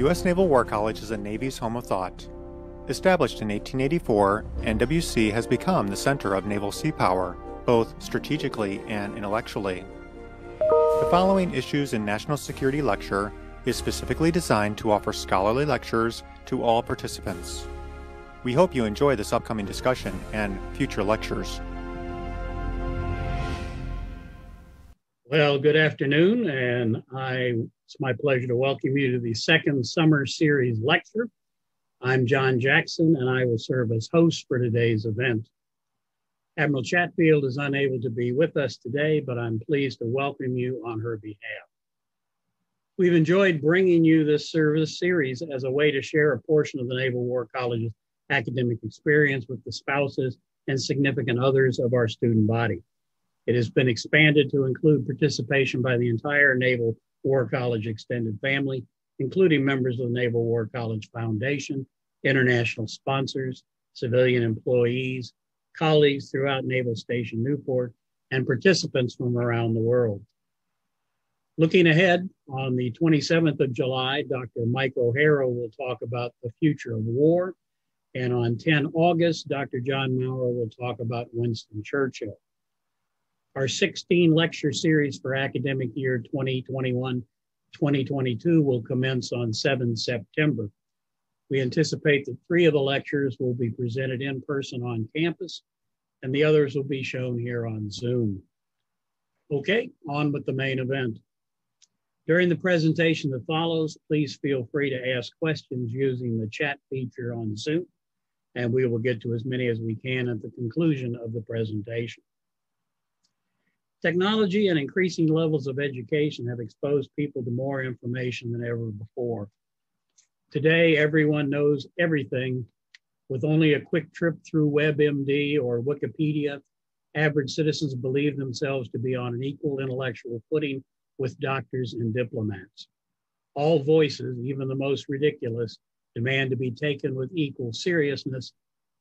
U.S. Naval War College is the Navy's home of thought. Established in 1884, NWC has become the center of naval sea power, both strategically and intellectually. The following Issues in National Security lecture is specifically designed to offer scholarly lectures to all participants. We hope you enjoy this upcoming discussion and future lectures. Well, good afternoon, and I, it's my pleasure to welcome you to the second summer series lecture. I'm John Jackson, and I will serve as host for today's event. Admiral Chatfield is unable to be with us today, but I'm pleased to welcome you on her behalf. We've enjoyed bringing you this service series as a way to share a portion of the Naval War College's academic experience with the spouses and significant others of our student body. It has been expanded to include participation by the entire Naval War College extended family, including members of the Naval War College Foundation, international sponsors, civilian employees, colleagues throughout Naval Station Newport, and participants from around the world. Looking ahead, on the 27th of July, Dr. Mike O'Hara will talk about the future of war and on 10 August, Dr. John Maurer will talk about Winston Churchill. Our 16 lecture series for academic year 2021 2022 will commence on 7 September. We anticipate that three of the lectures will be presented in person on campus, and the others will be shown here on Zoom. Okay, on with the main event. During the presentation that follows, please feel free to ask questions using the chat feature on Zoom and we will get to as many as we can at the conclusion of the presentation. Technology and increasing levels of education have exposed people to more information than ever before. Today, everyone knows everything with only a quick trip through WebMD or Wikipedia. Average citizens believe themselves to be on an equal intellectual footing with doctors and diplomats. All voices, even the most ridiculous, demand to be taken with equal seriousness,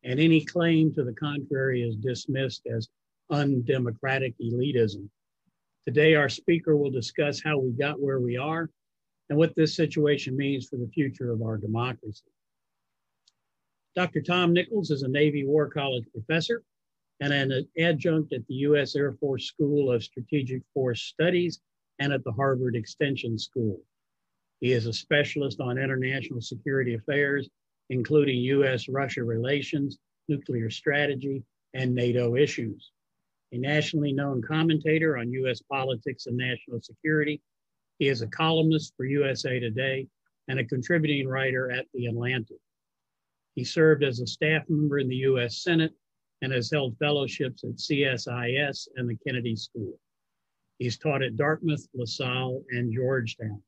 and any claim to the contrary is dismissed as undemocratic elitism. Today, our speaker will discuss how we got where we are and what this situation means for the future of our democracy. Dr. Tom Nichols is a Navy War College professor and an adjunct at the U.S. Air Force School of Strategic Force Studies and at the Harvard Extension School. He is a specialist on international security affairs, including US Russia relations, nuclear strategy, and NATO issues. A nationally known commentator on US politics and national security, he is a columnist for USA Today and a contributing writer at The Atlantic. He served as a staff member in the US Senate and has held fellowships at CSIS and the Kennedy School. He's taught at Dartmouth, LaSalle, and Georgetown.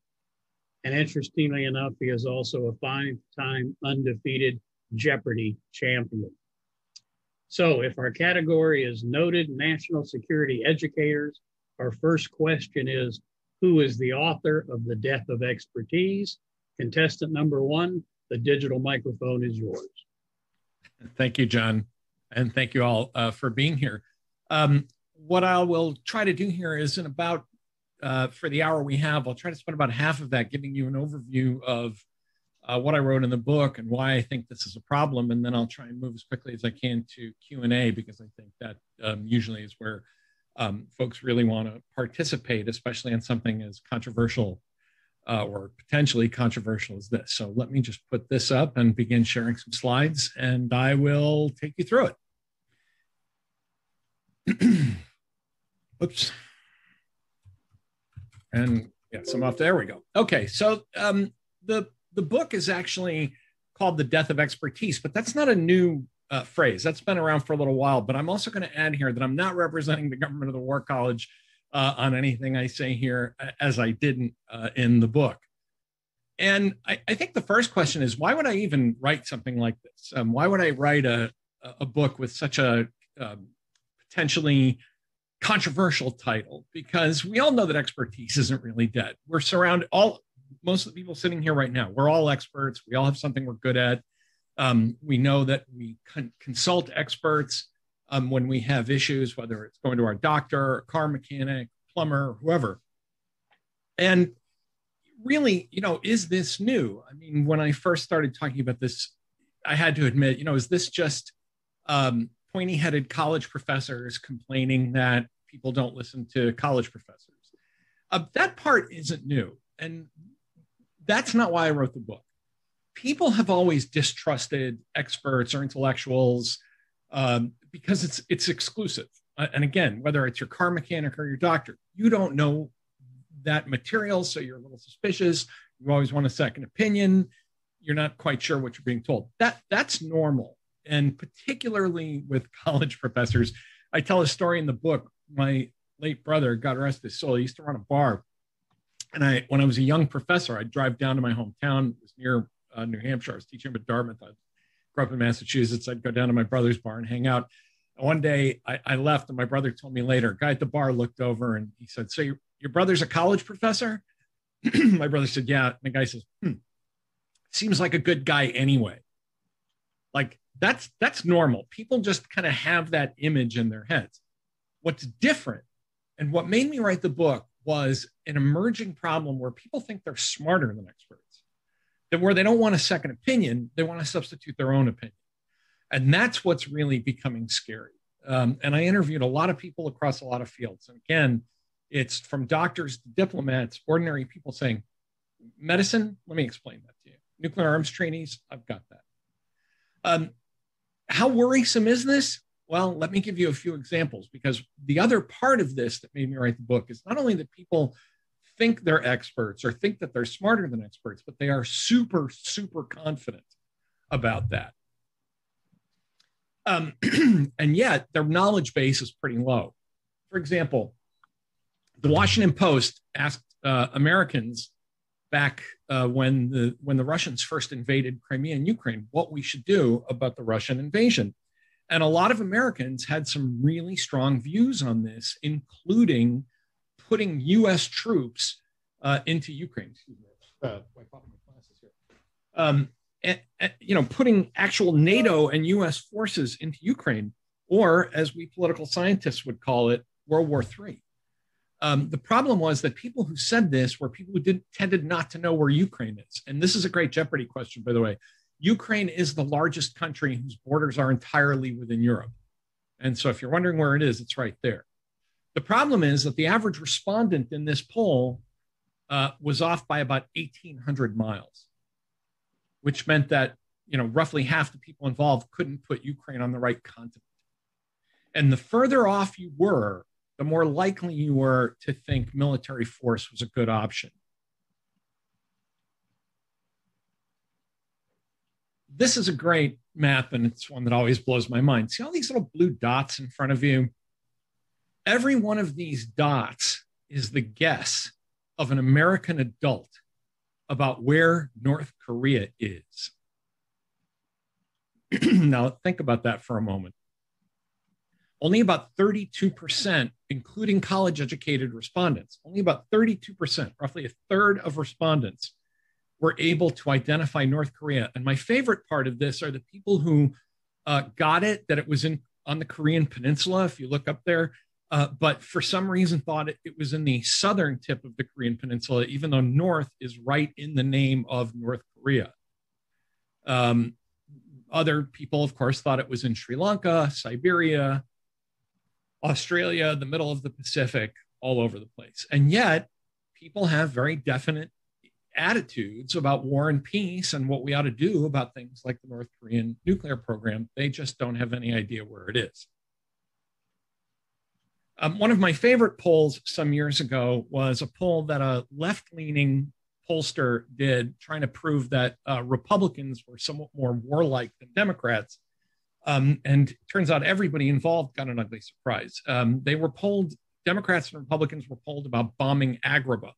And interestingly enough, he is also a five time undefeated Jeopardy champion. So, if our category is noted national security educators, our first question is Who is the author of The Death of Expertise? Contestant number one, the digital microphone is yours. Thank you, John. And thank you all uh, for being here. Um, what I will try to do here is in about uh, for the hour we have, I'll try to spend about half of that giving you an overview of uh, what I wrote in the book and why I think this is a problem, and then I'll try and move as quickly as I can to Q and A because I think that um, usually is where um, folks really want to participate, especially on something as controversial uh, or potentially controversial as this. So let me just put this up and begin sharing some slides, and I will take you through it. Oops and yes, I'm off. There we go. Okay, so um, the the book is actually called "The Death of Expertise," but that's not a new uh, phrase. That's been around for a little while. But I'm also going to add here that I'm not representing the government of the War College uh, on anything I say here, as I didn't uh, in the book. And I, I, think the first question is, why would I even write something like this? Um, why would I write a a book with such a um, potentially controversial title because we all know that expertise isn't really dead. We're surrounded all most of the people sitting here right now. We're all experts. We all have something we're good at. Um, we know that we con- consult experts um, when we have issues, whether it's going to our doctor, car mechanic, plumber, whoever. And really, you know, is this new? I mean, when I first started talking about this, I had to admit, you know, is this just um, pointy headed college professors complaining that people don't listen to college professors? Uh, that part isn't new. And that's not why I wrote the book. People have always distrusted experts or intellectuals um, because it's it's exclusive. Uh, and again, whether it's your car mechanic or your doctor, you don't know that material, so you're a little suspicious. You always want a second opinion. You're not quite sure what you're being told. That that's normal, and particularly with college professors. I tell a story in the book. My late brother, rest his soul, he used to run a bar, and I, when I was a young professor, I'd drive down to my hometown. It was near uh, New Hampshire. I was teaching at Dartmouth. I grew up in Massachusetts. I'd go down to my brother's bar and hang out. And one day I, I, left, and my brother told me later. A guy at the bar looked over and he said, "So your, your brother's a college professor?" my brother said, "Yeah." And the guy says, hmm, "Seems like a good guy anyway." Like that's that's normal. People just kind of have that image in their heads. What's different, and what made me write the book was an emerging problem where people think they're smarter than experts that where they don't want a second opinion, they want to substitute their own opinion. And that's what's really becoming scary. Um, and I interviewed a lot of people across a lot of fields. And again, it's from doctors to diplomats, ordinary people saying, medicine, let me explain that to you. Nuclear arms trainees, I've got that. Um, how worrisome is this? Well, let me give you a few examples because the other part of this that made me write the book is not only that people think they're experts or think that they're smarter than experts, but they are super, super confident about that. Um, and yet their knowledge base is pretty low. For example, the Washington Post asked uh, Americans back uh, when the when the Russians first invaded Crimea and Ukraine what we should do about the Russian invasion. And a lot of Americans had some really strong views on this, including putting U.S. troops uh, into Ukraine. Excuse me. Uh, um, and, and, you know, putting actual NATO and U.S. forces into Ukraine, or as we political scientists would call it, World War III. Um, the problem was that people who said this were people who did, tended not to know where Ukraine is. And this is a great Jeopardy question, by the way. Ukraine is the largest country whose borders are entirely within Europe. And so if you're wondering where it is, it's right there. The problem is that the average respondent in this poll uh, was off by about 1,800 miles, which meant that you know roughly half the people involved couldn't put Ukraine on the right continent. And the further off you were, the more likely you were to think military force was a good option. This is a great map, and it's one that always blows my mind. See all these little blue dots in front of you? Every one of these dots is the guess of an American adult about where North Korea is. now, think about that for a moment. Only about 32%, including college educated respondents, only about 32%, roughly a third of respondents, were able to identify North Korea. And my favorite part of this are the people who uh, got it that it was in on the Korean Peninsula. If you look up there, uh, but for some reason thought it, it, was in the southern tip of the Korean Peninsula, even though North is right in the name of North Korea. Um, other people, of course, thought it was in Sri Lanka, Siberia, Australia, the middle of the Pacific, all over the place. And yet, people have very definite attitudes about war and peace and what we ought to do about things like the North Korean nuclear program. They just don't have any idea where it is. Um, one of my favorite polls some years ago was a poll that a left leaning pollster did trying to prove that uh, Republicans were somewhat more warlike than Democrats. Um, and turns out everybody involved got an ugly surprise. Um, they were polled, Democrats and Republicans were polled about bombing Agrabah.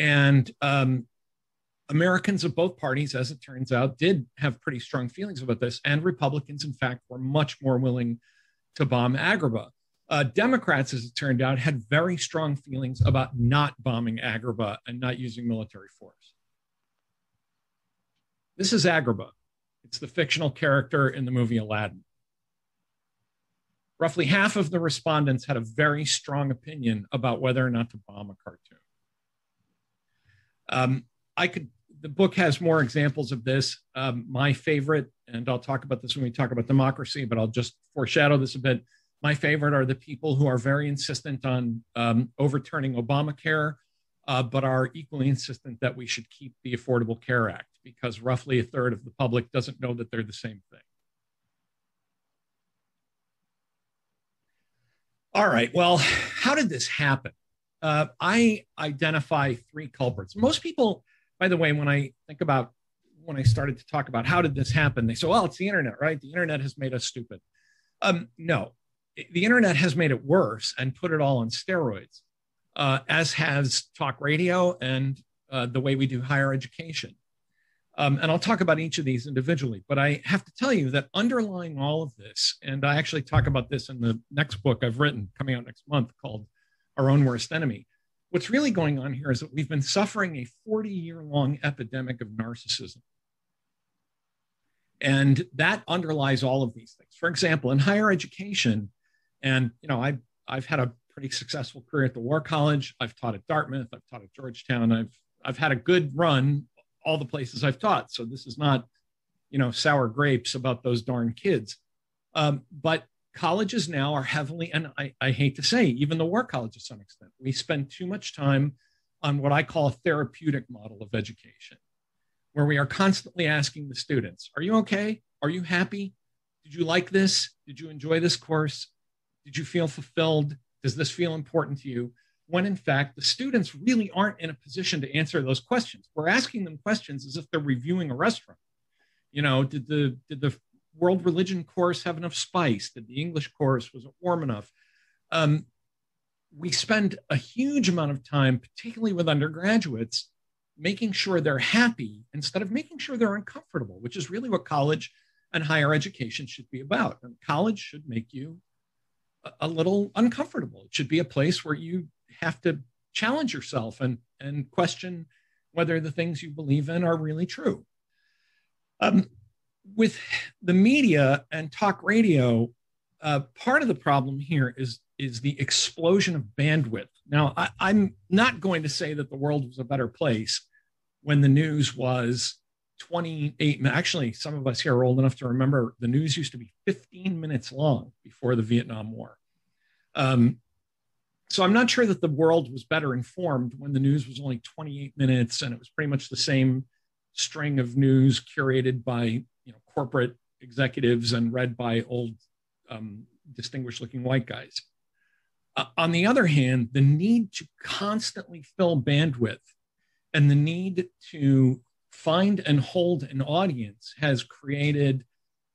And um, Americans of both parties, as it turns out, did have pretty strong feelings about this. And Republicans, in fact, were much more willing to bomb Agrabah. Uh, Democrats, as it turned out, had very strong feelings about not bombing Agrabah and not using military force. This is Agrabah. It's the fictional character in the movie Aladdin. Roughly half of the respondents had a very strong opinion about whether or not to bomb a cartoon. Um, I could. The book has more examples of this. Um, my favorite, and I'll talk about this when we talk about democracy, but I'll just foreshadow this a bit. My favorite are the people who are very insistent on um, overturning Obamacare, uh, but are equally insistent that we should keep the Affordable Care Act because roughly a third of the public doesn't know that they're the same thing. All right. Well, how did this happen? Uh, I identify three culprits. Most people, by the way, when I think about when I started to talk about how did this happen, they say, well, it's the internet, right? The internet has made us stupid. Um, no, the internet has made it worse and put it all on steroids, uh, as has talk radio and uh, the way we do higher education. Um, and I'll talk about each of these individually, but I have to tell you that underlying all of this, and I actually talk about this in the next book I've written coming out next month called Our Own Worst Enemy. What's really going on here is that we've been suffering a 40 year long epidemic of narcissism. And that underlies all of these things. For example, in higher education, and you know, I, I've had a pretty successful career at the War College. I've taught at Dartmouth. I've taught at Georgetown. I've I've had a good run all the places I've taught. So this is not, you know, sour grapes about those darn kids. Um, but colleges now are heavily, and I, I hate to say, even the war college to some extent, we spend too much time on what I call a therapeutic model of education, where we are constantly asking the students, Are you okay? Are you happy? Did you like this? Did you enjoy this course? Did you feel fulfilled? Does this feel important to you? when in fact the students really aren't in a position to answer those questions. We're asking them questions as if they're reviewing a restaurant. You know, did the did the world religion course have enough spice? Did the English course was it warm enough? Um, we spend a huge amount of time, particularly with undergraduates, making sure they're happy instead of making sure they're uncomfortable, which is really what college and higher education should be about. And college should make you a little uncomfortable. It should be a place where you have to challenge yourself and, and question whether the things you believe in are really true. Um, with the media and talk radio, uh, part of the problem here is is the explosion of bandwidth. Now, I, I'm not going to say that the world was a better place when the news was 28 actually some of us here are old enough to remember the news used to be 15 minutes long before the vietnam war um, so I'm not sure that the world was better informed when the news was only 28 minutes and it was pretty much the same string of news curated by you know corporate executives and read by old um, distinguished looking white guys. Uh, on the other hand, the need to constantly fill bandwidth and the need to find and hold an audience has created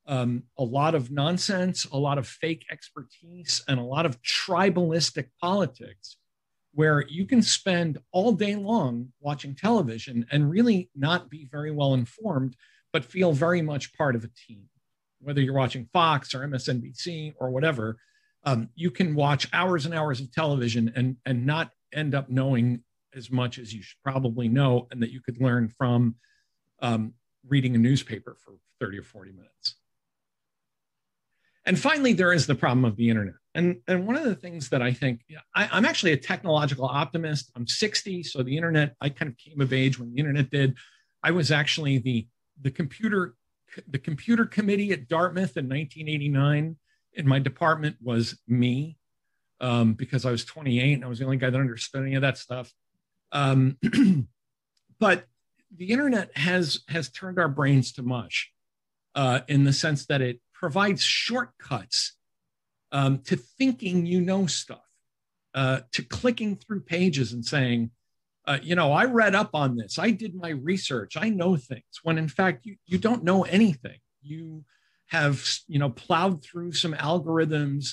um, a lot of nonsense, a lot of fake expertise, and a lot of tribalistic politics where you can spend all day long watching television and really not be very well informed, but feel very much part of a team. Whether you're watching Fox or MSNBC or whatever, um, you can watch hours and hours of television and, and not end up knowing as much as you should probably know and that you could learn from um, reading a newspaper for 30 or 40 minutes. And finally, there is the problem of the internet. And, and one of the things that I think, I, I'm actually a technological optimist. I'm 60, so the internet, I kind of came of age when the internet did. I was actually the, the computer the computer committee at Dartmouth in 1989 in my department was me um, because I was 28 and I was the only guy that understood any of that stuff. Um, but the internet has has turned our brains to mush uh, in the sense that it provides shortcuts um, to thinking you know stuff, uh, to clicking through pages and saying, uh, you know, I read up on this, I did my research, I know things, when in fact you, you don't know anything. You have, you know, plowed through some algorithms.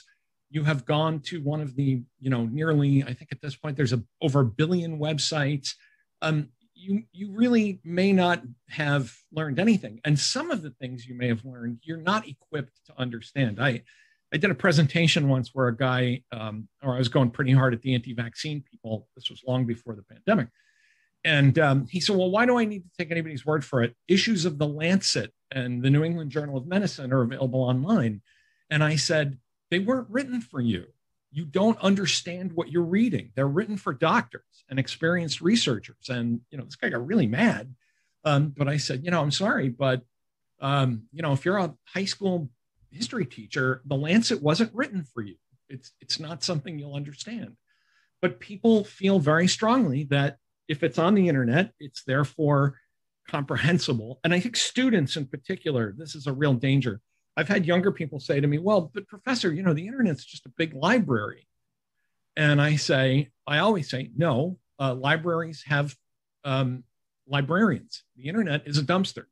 You have gone to one of the, you know, nearly, I think at this point, there's a, over a billion websites. Um, you you really may not have learned anything and some of the things you may have learned you're not equipped to understand i i did a presentation once where a guy um, or i was going pretty hard at the anti-vaccine people this was long before the pandemic and um, he said well why do i need to take anybody's word for it issues of the lancet and the new england journal of medicine are available online and i said they weren't written for you you don't understand what you're reading. They're written for doctors and experienced researchers. And, you know, this guy got really mad. Um, but I said, you know, I'm sorry, but, um, you know, if you're a high school history teacher, the Lancet wasn't written for you. It's, it's not something you'll understand. But people feel very strongly that if it's on the internet, it's therefore comprehensible. And I think students in particular, this is a real danger I've had younger people say to me, well, but professor, you know, the internet's just a big library. And I say, I always say, no, uh, libraries have um, librarians. The internet is a dumpster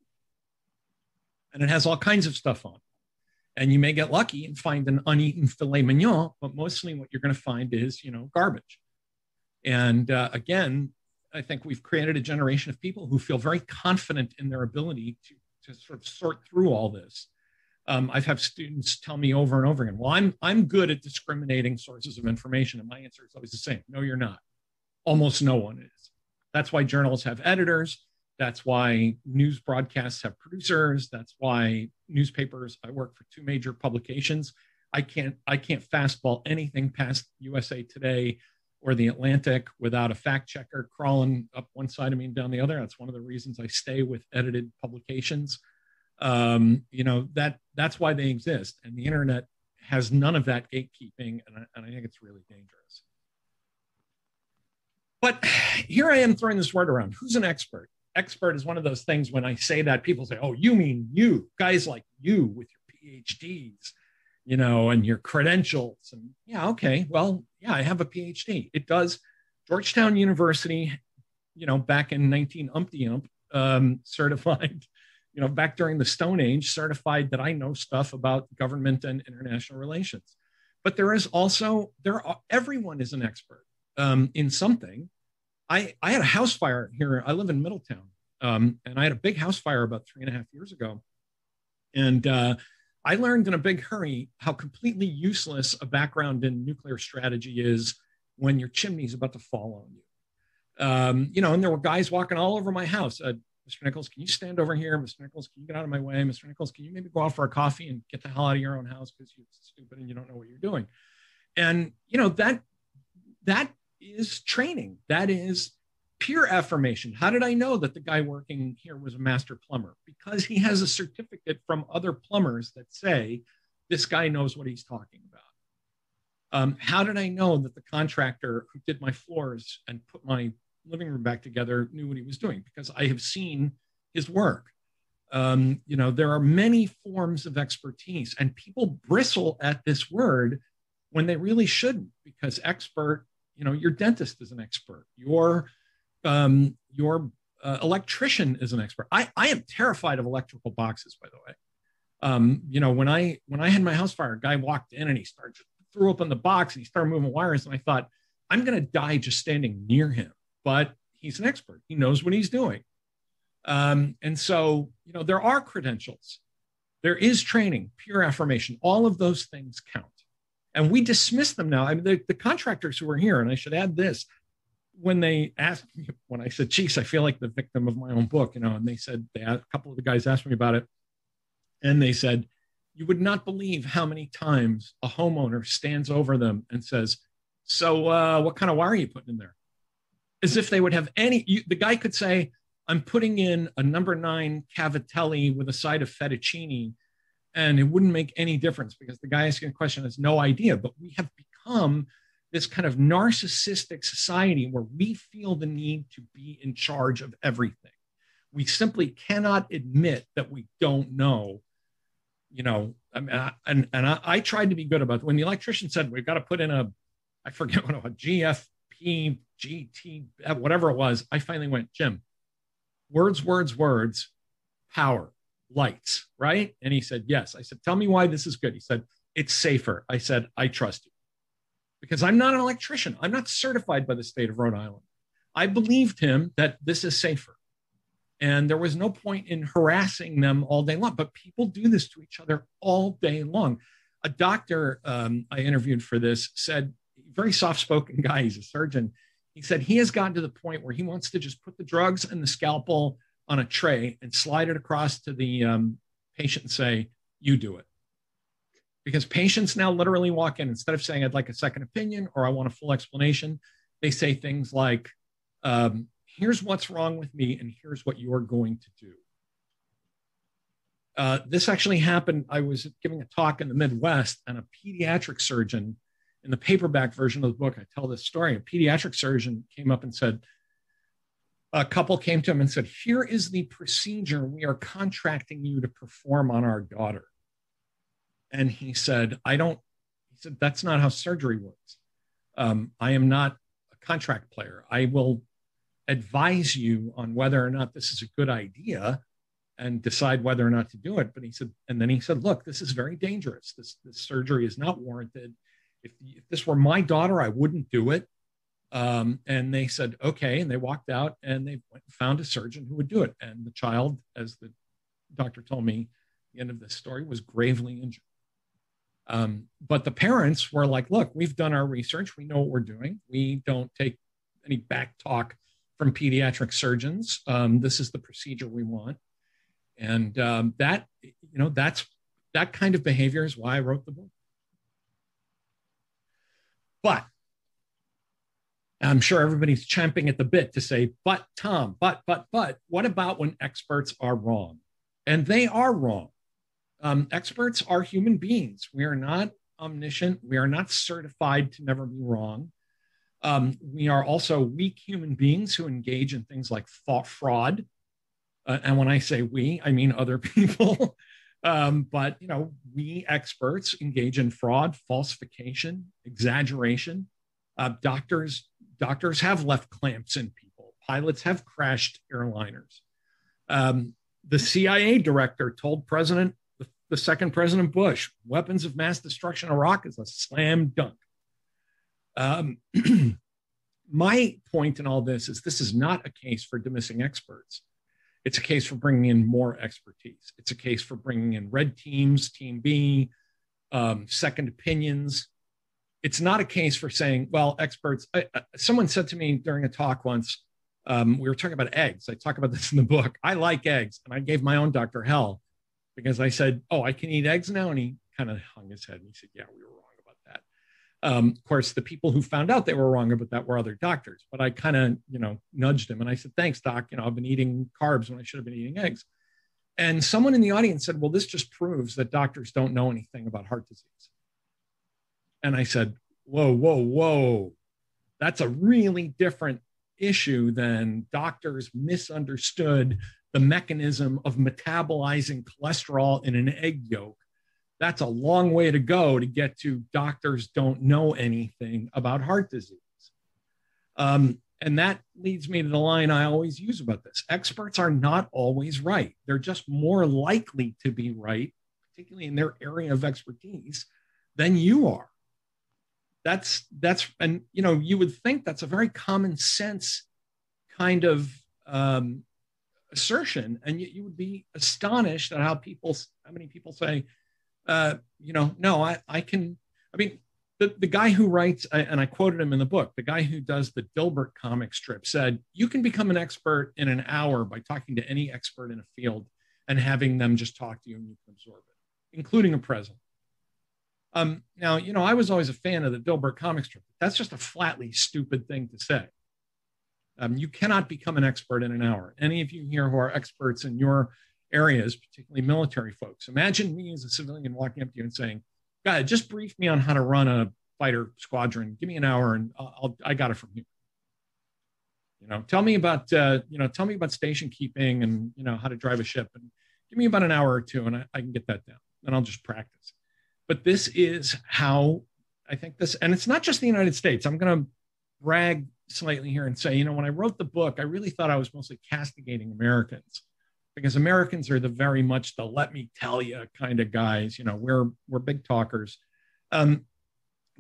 and it has all kinds of stuff on. And you may get lucky and find an uneaten filet mignon, but mostly what you're going to find is, you know, garbage. And uh, again, I think we've created a generation of people who feel very confident in their ability to, to sort of sort through all this um, I've had students tell me over and over again, well, I'm, I'm good at discriminating sources of information. And my answer is always the same no, you're not. Almost no one is. That's why journals have editors. That's why news broadcasts have producers. That's why newspapers, I work for two major publications. I can't, I can't fastball anything past USA Today or the Atlantic without a fact checker crawling up one side of me and down the other. That's one of the reasons I stay with edited publications um, you know that that's why they exist and the internet has none of that gatekeeping and I, and I think it's really dangerous but here i am throwing this word around who's an expert expert is one of those things when i say that people say oh you mean you guys like you with your phds you know and your credentials and yeah okay well yeah i have a phd it does georgetown university you know back in 19 umpty ump um, certified you know, back during the Stone Age, certified that I know stuff about government and international relations. But there is also there are, everyone is an expert um, in something. I I had a house fire here. I live in Middletown, um, and I had a big house fire about three and a half years ago, and uh, I learned in a big hurry how completely useless a background in nuclear strategy is when your chimney's about to fall on you. Um, you know, and there were guys walking all over my house. Uh, Mr. Nichols, can you stand over here? Mr. Nichols, can you get out of my way? Mr. Nichols, can you maybe go out for a coffee and get the hell out of your own house because you're stupid and you don't know what you're doing? And you know that that is training. That is peer affirmation. How did I know that the guy working here was a master plumber? Because he has a certificate from other plumbers that say this guy knows what he's talking about. Um, how did I know that the contractor who did my floors and put my living room back together knew what he was doing because I have seen his work. Um, you know, there are many forms of expertise, and people bristle at this word when they really shouldn't, because expert, you know, your dentist is an expert, your um, your uh, electrician is an expert. I, I am terrified of electrical boxes, by the way. Um, you know, when I when I had my house fire, a guy walked in and he started threw open the box and he started moving wires, and I thought, I'm going to die just standing near him but he's an expert. He knows what he's doing. Um, and so, you know, there are credentials, there is training, peer affirmation, all of those things count. And we dismiss them now. I mean, the, the contractors who are here, and I should add this, when they asked me, when I said, geez, I feel like the victim of my own book, you know, and they said, they a couple of the guys asked me about it. And they said, you would not believe how many times a homeowner stands over them and says, so uh, what kind of wire are you putting in there? as if they would have any. You, the guy could say, "I'm putting in a number nine cavatelli with a side of fettuccine," and it wouldn't make any difference because the guy asking the question has no idea. But we have become this kind of narcissistic society where we feel the need to be in charge of everything. We simply cannot admit that we don't know. You know, I mean, I, and and I, I tried to be good about it. when the electrician said we've got to put in a, I forget what a GFP GT, whatever it was, I finally went, Jim, words, words, words, power, lights, right? And he said, Yes. I said, Tell me why this is good. He said, It's safer. I said, I trust you because I'm not an electrician. I'm not certified by the state of Rhode Island. I believed him that this is safer. And there was no point in harassing them all day long. But people do this to each other all day long. A doctor um, I interviewed for this said, very soft spoken guy, he's a surgeon. He said he has gotten to the point where he wants to just put the drugs and the scalpel on a tray and slide it across to the um, patient and say, "You do it." Because patients now literally walk in instead of saying, I'd like a second opinion or I want a full explanation, they say things like, um, here's what's wrong with me and here's what you're going to do. Uh, this actually happened. I was giving a talk in the Midwest, and a pediatric surgeon, in the paperback version of the book, I tell this story. A pediatric surgeon came up and said, a couple came to him and said, Here is the procedure we are contracting you to perform on our daughter. And he said, I don't, he said, that's not how surgery works. Um, I am not a contract player. I will advise you on whether or not this is a good idea and decide whether or not to do it. But he said, and then he said, look, this is very dangerous. This, this surgery is not warranted. If, if this were my daughter, I wouldn't do it. Um, and they said, okay. And they walked out and they went found a surgeon who would do it. And the child, as the doctor told me, the end of this story was gravely injured. Um, but the parents were like, look, we've done our research. We know what we're doing. We don't take any back talk from pediatric surgeons. Um, this is the procedure we want. And um, that, you know, that's that kind of behavior is why I wrote the book. But I'm sure everybody's champing at the bit to say, but Tom, but, but, but, what about when experts are wrong? And they are wrong. Um, experts are human beings. We are not omniscient. We are not certified to never be wrong. Um, we are also weak human beings who engage in things like fraud. Uh, and when I say we, I mean other people. um, but you know, we experts engage in fraud, falsification, exaggeration. Uh, doctors doctors have left clamps in people. Pilots have crashed airliners. Um, the CIA director told President the second President Bush. Weapons of mass destruction Iraq is a slam dunk. Um, my point in all this is this is not a case for dismissing experts. It's a case for bringing in more expertise. It's a case for bringing in red teams, team B, um, second opinions. It's not a case for saying, well, experts. I, someone said to me during a talk once, um, we were talking about eggs. I talk about this in the book. I like eggs, and I gave my own doctor hell because I said, "Oh, I can eat eggs now," and he kind of hung his head and he said, "Yeah, we were wrong about that." Um, of course, the people who found out they were wrong about that were other doctors, but I kind of, you know, nudged him and I said, "Thanks, doc. You know, I've been eating carbs when I should have been eating eggs." And someone in the audience said, "Well, this just proves that doctors don't know anything about heart disease." And I said, "Whoa, whoa, whoa! That's a really different issue than doctors misunderstood the mechanism of metabolizing cholesterol in an egg yolk. That's a long way to go to get to doctors don't know anything about heart disease. Um, and that leads me to the line I always use about this experts are not always right. They're just more likely to be right, particularly in their area of expertise, than you are. That's, that's, and you know, you would think that's a very common sense kind of um, assertion, and yet you would be astonished at how people, how many people say, uh, you know, no, I, I can. I mean, the, the guy who writes, and I quoted him in the book, the guy who does the Dilbert comic strip said, you can become an expert in an hour by talking to any expert in a field and having them just talk to you and you can absorb it, including a president. Um, now, you know, I was always a fan of the Dilbert comic strip. That's just a flatly stupid thing to say. Um, you cannot become an expert in an hour. Any of you here who are experts in your areas, particularly military folks, imagine me as a civilian walking up to you and saying, "God, just brief me on how to run a fighter squadron. Give me an hour, and I'll, i got it from here." You know, tell me about uh, you know, tell me about station keeping and you know how to drive a ship, and give me about an hour or two, and I, I can get that down, and I'll just practice. But this is how I think this, and it's not just the United States. I'm going to brag slightly here and say, you know, when I wrote the book, I really thought I was mostly castigating Americans because Americans are the very much the let me tell you kind of guys. You know, we're we're big talkers. Um,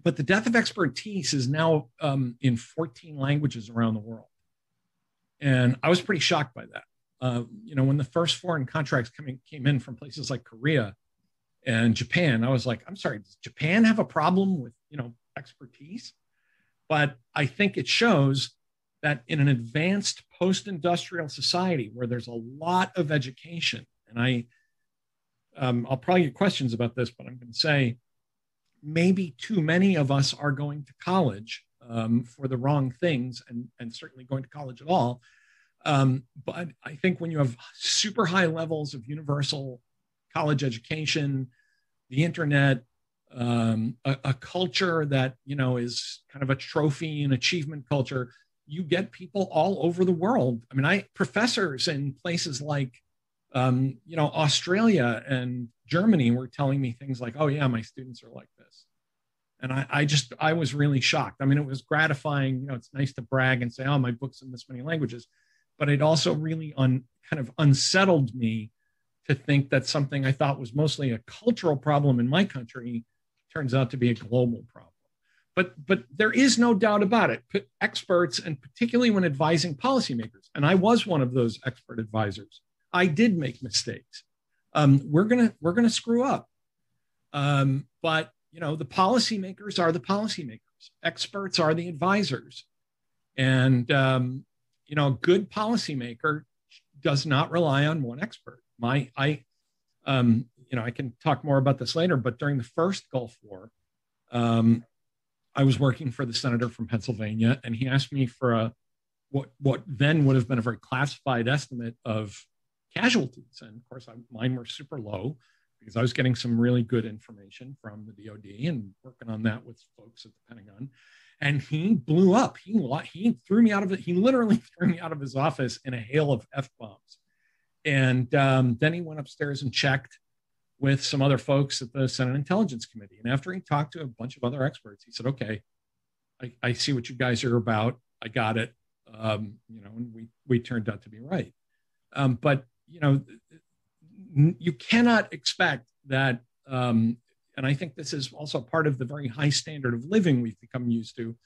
but the death of expertise is now um, in 14 languages around the world, and I was pretty shocked by that. Uh, you know, when the first foreign contracts coming came in from places like Korea and Japan, I was like, I'm sorry, does Japan have a problem with you know expertise? But I think it shows that in an advanced post industrial society where there's a lot of education, and I, um, I'll probably get questions about this, but I'm going to say maybe too many of us are going to college um, for the wrong things and, and certainly going to college at all. Um, but I think when you have super high levels of universal college education, the internet, um, a, a, culture that you know is kind of a trophy and achievement culture, you get people all over the world. I mean, I professors in places like um, you know Australia and Germany were telling me things like, "Oh yeah, my students are like this," and I, I just I was really shocked. I mean, it was gratifying. You know, it's nice to brag and say, "Oh, my book's in this many languages," but it also really un, kind of unsettled me to think that something I thought was mostly a cultural problem in my country turns out to be a global problem. But, but there is no doubt about it. Experts, and particularly when advising policymakers, and I was one of those expert advisors, I did make mistakes. Um, we're gonna we're gonna screw up. Um, but you know the policymakers are the policymakers. Experts are the advisors, and um, you know a good policymaker does not rely on one expert. My I um, you know, I can talk more about this later, but during the first Gulf War, um, I was working for the senator from Pennsylvania, and he asked me for a what what then would have been a very classified estimate of casualties, and of course, I, mine were super low because I was getting some really good information from the DoD and working on that with folks at the Pentagon. And he blew up. He he threw me out of it. He literally threw me out of his office in a hail of f bombs. And um, then he went upstairs and checked with some other folks at the Senate Intelligence Committee. And after he talked to a bunch of other experts, he said, "Okay, I, I see what you guys are about. I got it. Um, you know, and we we turned out to be right. Um, but you know, you cannot expect that. Um, and I think this is also part of the very high standard of living we've become used to.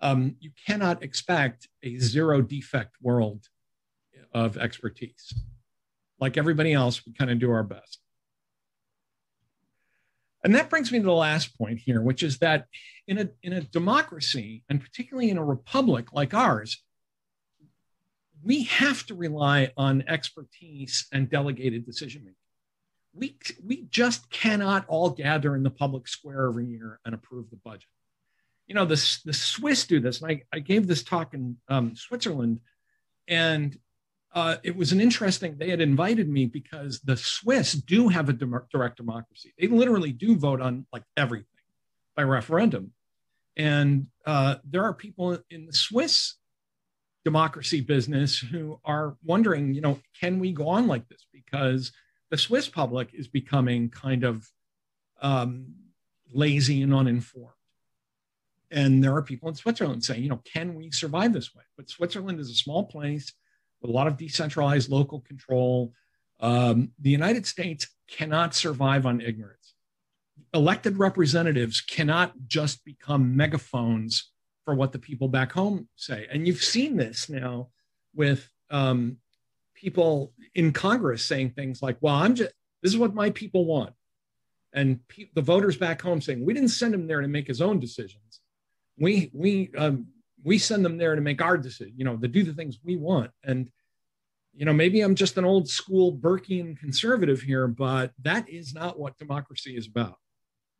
Um, you cannot expect a zero defect world of expertise. Like everybody else, we kind of do our best. And that brings me to the last point here, which is that in a, in a democracy, and particularly in a republic like ours, we have to rely on expertise and delegated decision making. We, we just cannot all gather in the public square every year and approve the budget. You know, the, the Swiss do this. And I, I gave this talk in um, Switzerland, and uh, it was an interesting, they had invited me because the Swiss do have a direct democracy. They literally do vote on like everything by referendum. And uh, there are people in the Swiss democracy business who are wondering, you know, can we go on like this? Because the Swiss public is becoming kind of um, lazy and uninformed. And there are people in Switzerland saying, you know, can we survive this way? But Switzerland is a small place with a lot of decentralized local control. Um, the United States cannot survive on ignorance. Elected representatives cannot just become megaphones for what the people back home say. And you've seen this now with um, people in Congress saying things like, well, I'm just, this is what my people want. And pe- the voters back home saying, we didn't send him there to make his own decisions. We, we, um, we send them there to make our decision, you know, to do the things we want. And, you know, maybe I'm just an old school Burkean conservative here, but that is not what democracy is about.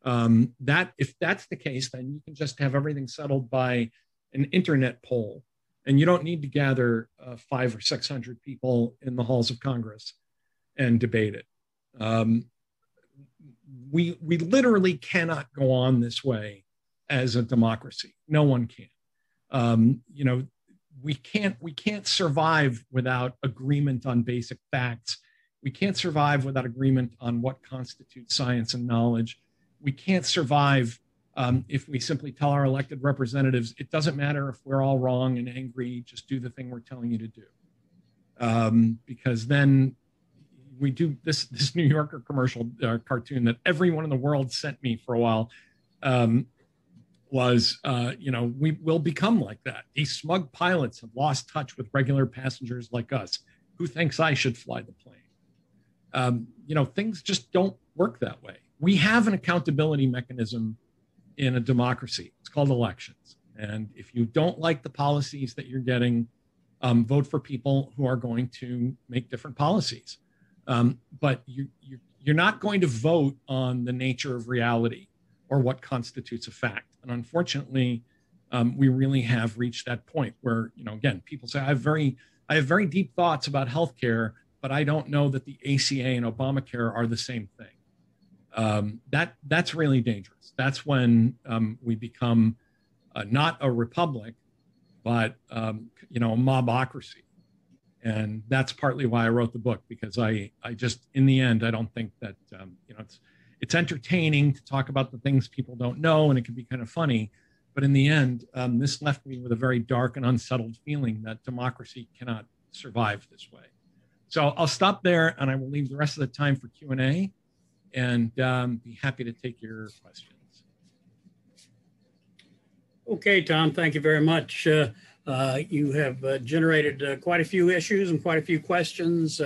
Um, that if that's the case, then you can just have everything settled by an internet poll, and you don't need to gather uh, five or six hundred people in the halls of Congress and debate it. Um, we we literally cannot go on this way as a democracy. No one can um, you know we can't we can't survive without agreement on basic facts. We can't survive without agreement on what constitutes science and knowledge. We can't survive um, if we simply tell our elected representatives it doesn't matter if we're all wrong and angry just do the thing we're telling you to do. Um, because then we do this this new yorker commercial uh, cartoon that everyone in the world sent me for a while um, was, uh, you know, we will become like that. These smug pilots have lost touch with regular passengers like us. Who thinks I should fly the plane? Um, you know, things just don't work that way. We have an accountability mechanism in a democracy. It's called elections. And if you don't like the policies that you're getting, um, vote for people who are going to make different policies. Um, but you, you, you're not going to vote on the nature of reality or what constitutes a fact. And unfortunately, um, we really have reached that point where, you know, again, people say, I have very, I have very deep thoughts about healthcare, but I don't know that the ACA and Obamacare are the same thing. Um, that that's really dangerous. That's when um, we become uh, not a republic, but um, you know, a mobocracy. And that's partly why I wrote the book because I, I just, in the end, I don't think that um, you know it's it's entertaining to talk about the things people don't know, and it can be kind of funny. But in the end, um, this left me with a very dark and unsettled feeling that democracy cannot survive this way. So I'll stop there, and I will leave the rest of the time for Q and A, and um, be happy to take your questions. Okay, Tom, thank you very much. Uh, uh, you have uh, generated uh, quite a few issues and quite a few questions.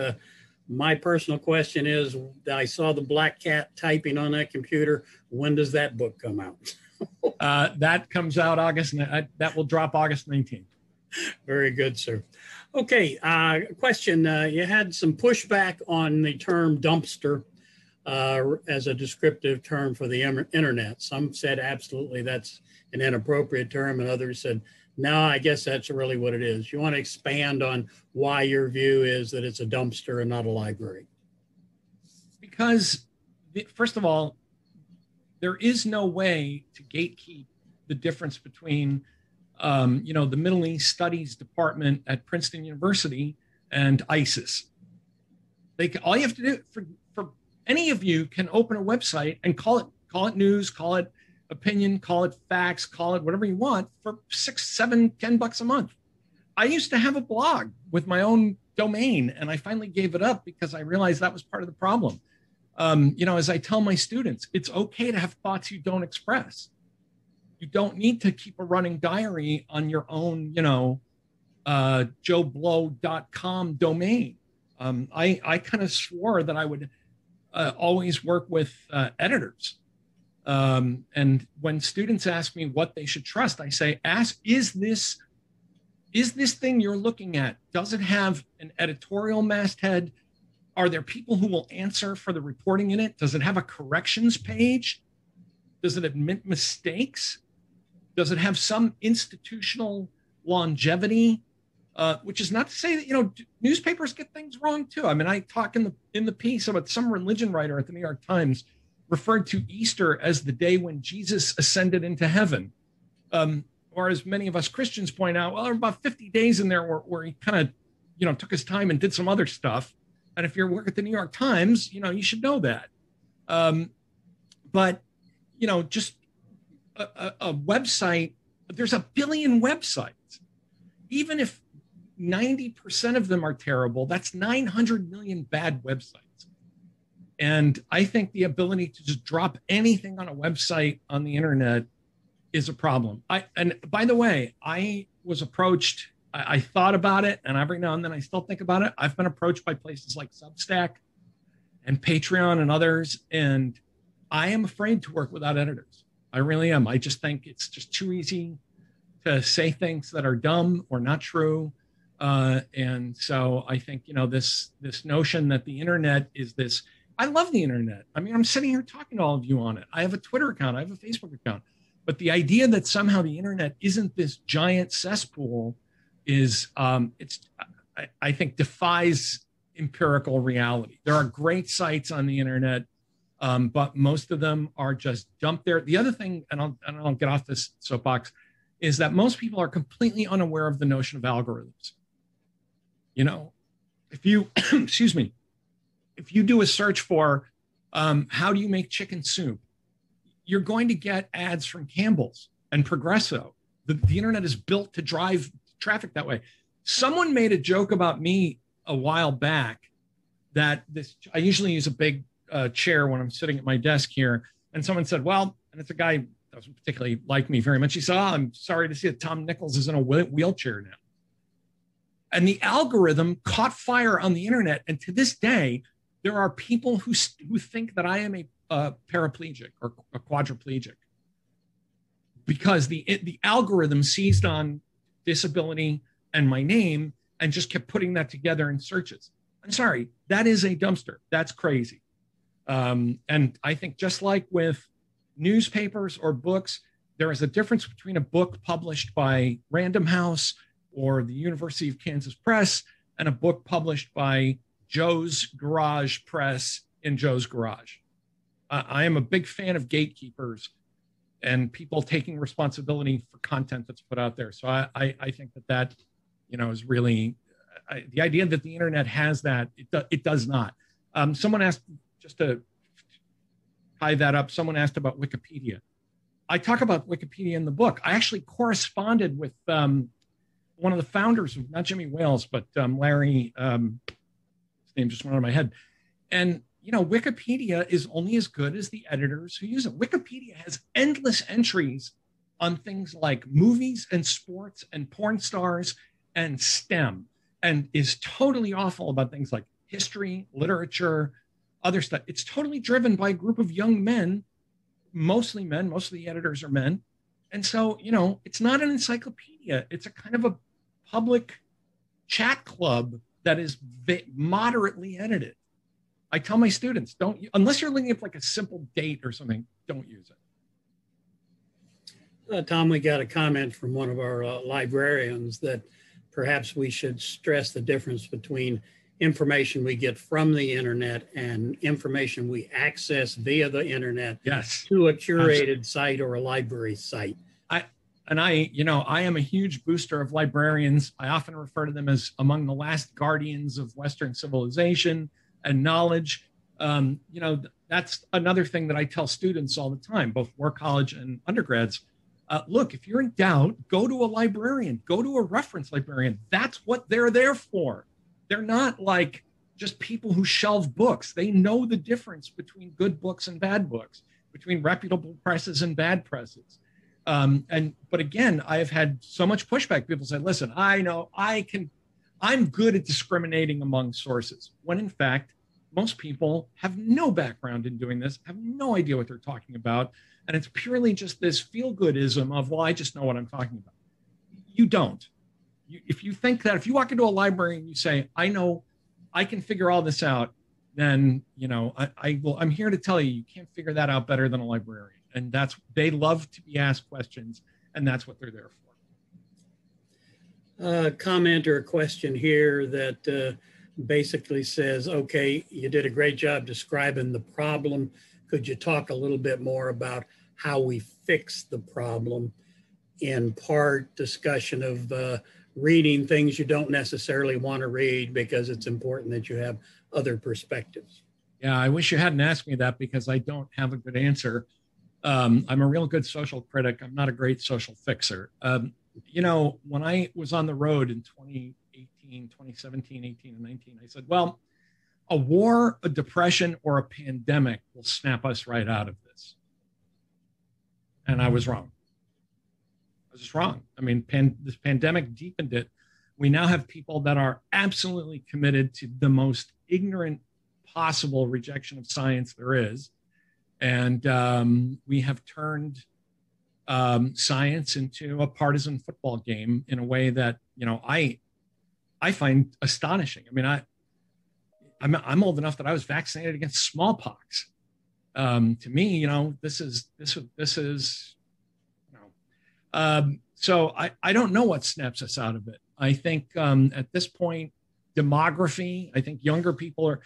Uh, my personal question is I saw the black cat typing on that computer. When does that book come out? Uh, that comes out August, that will drop August 19th. Very good, sir. Okay, question. you had some pushback on the term dumpster. Uh, as a descriptive term for the internet. Some said absolutely that's an inappropriate term, and others said no, I guess that's really what it is. You want to expand on why your view is that it's a dumpster and not a library. Because, first of all, there is no way to gatekeep the difference between, um, you know, the Middle East Studies Department at Princeton University and ISIS. They can, all you have to do for for any of you can open a website and call it call it news, call it opinion, call it facts, call it whatever you want for six, seven, ten bucks a month. I used to have a blog with my own domain, and I finally gave it up because I realized that was part of the problem. Um, you know, as I tell my students, it's okay to have thoughts you don't express. You don't need to keep a running diary on your own, you know, uh, joeblow.com domain. Um, I, I kind of swore that I would uh, always work with uh, editors um, and when students ask me what they should trust, I say, ask, is this is this thing you're looking at, does it have an editorial masthead? Are there people who will answer for the reporting in it? Does it have a corrections page? Does it admit mistakes? Does it have some institutional longevity? Uh, which is not to say that you know newspapers get things wrong too. I mean, I talk in the in the piece about some religion writer at the New York Times referred to Easter as the day when Jesus ascended into heaven. Um, or as many of us Christians point out, well, there about 50 days in there where, where he kind of, you know, took his time and did some other stuff. And if you're working at the New York Times, you know, you should know that. Um, but, you know, just a, a, a website, there's a billion websites. Even if 90% of them are terrible, that's 900 million bad websites. And I think the ability to just drop anything on a website on the internet is a problem. I and by the way, I was approached. I, I, thought about it, and every now and then I still think about it. I've been approached by places like Substack and Patreon and others, and I am afraid to work without editors. I really am. I just think it's just too easy to say things that are dumb or not true. Uh, and so I think you know this this notion that the internet is this I love the internet. I mean, I'm sitting here talking to all of you on it. I have a Twitter account, I have a Facebook account. But the idea that somehow the internet isn't this giant cesspool is, um, it's, I, I think, defies empirical reality. There are great sites on the internet, um, but most of them are just dumped there. The other thing, and I'll, and I'll get off this soapbox, is that most people are completely unaware of the notion of algorithms. You know, if you, excuse me, if you do a search for um, how do you make chicken soup, you're going to get ads from Campbell's and Progresso. The, the internet is built to drive traffic that way. Someone made a joke about me a while back that this, I usually use a big uh, chair when I'm sitting at my desk here. And someone said, well, and it's a guy doesn't particularly like me very much. He said, oh, I'm sorry to see that Tom Nichols is in a wheelchair now. And the algorithm caught fire on the internet. And to this day, there are people who, who think that I am a, a paraplegic or a quadriplegic because the, the algorithm seized on disability and my name and just kept putting that together in searches. I'm sorry, that is a dumpster. That's crazy. Um, and I think just like with newspapers or books, there is a difference between a book published by Random House or the University of Kansas Press and a book published by Joe's Garage Press in Joe's Garage. I am a big fan of gatekeepers and people taking responsibility for content that's put out there. So I, I, I think that that, you know, is really I, the idea that the internet has that it, do, it does not. Um, someone asked just to tie that up. Someone asked about Wikipedia. I talk about Wikipedia in the book. I actually corresponded with um, one of the founders of not Jimmy Wales, but um, Larry. Name just went out of my head. And you know, Wikipedia is only as good as the editors who use it. Wikipedia has endless entries on things like movies and sports and porn stars and STEM, and is totally awful about things like history, literature, other stuff. It's totally driven by a group of young men, mostly men. Most of the editors are men. And so, you know, it's not an encyclopedia. It's a kind of a public chat club that is moderately edited. I tell my students, don't, unless you're looking at like a simple date or something, don't use it. Uh, Tom, we got a comment from one of our uh, librarians that perhaps we should stress the difference between information we get from the internet and information we access via the internet yes. to a curated site or a library site. And I, you know, I am a huge booster of librarians. I often refer to them as among the last guardians of Western civilization and knowledge. Um, you know, that's another thing that I tell students all the time, both war college and undergrads. Uh, look, if you're in doubt, go to a librarian, go to a reference librarian. That's what they're there for. They're not like just people who shelve books. They know the difference between good books and bad books, between reputable presses and bad presses. Um, and but again, I have had so much pushback. People say, "Listen, I know I can, I'm good at discriminating among sources." When in fact, most people have no background in doing this, have no idea what they're talking about, and it's purely just this feel-goodism of, "Well, I just know what I'm talking about." You don't you, if you think that if you walk into a library and you say, I know I can figure all this out, then you know I, I will i'm here to tell you you can't figure that out better than a librarian and that's they love to be asked questions and that's what they're there for a comment or a question here that uh, basically says okay you did a great job describing the problem could you talk a little bit more about how we fix the problem in part discussion of uh, reading things you don't necessarily want to read because it's important that you have other perspectives. Yeah, I wish you hadn't asked me that because I don't have a good answer. Um, I'm a real good social critic. I'm not a great social fixer. Um, you know, when I was on the road in 2018, 2017, 18, and 19, I said, well, a war, a depression, or a pandemic will snap us right out of this. And I was wrong I was just wrong. I mean, pan, this pandemic deepened it. We now have people that are absolutely committed to the most ignorant possible rejection of science there is. And um, we have turned um, science into a partisan football game in a way that, you know, I, I find astonishing. I mean, I, I'm, I'm old enough that I was vaccinated against smallpox. Um, to me, you know, this is, this, this is, um, so I, I don't know what snaps us out of it. I think um, at this point, demography, I think younger people are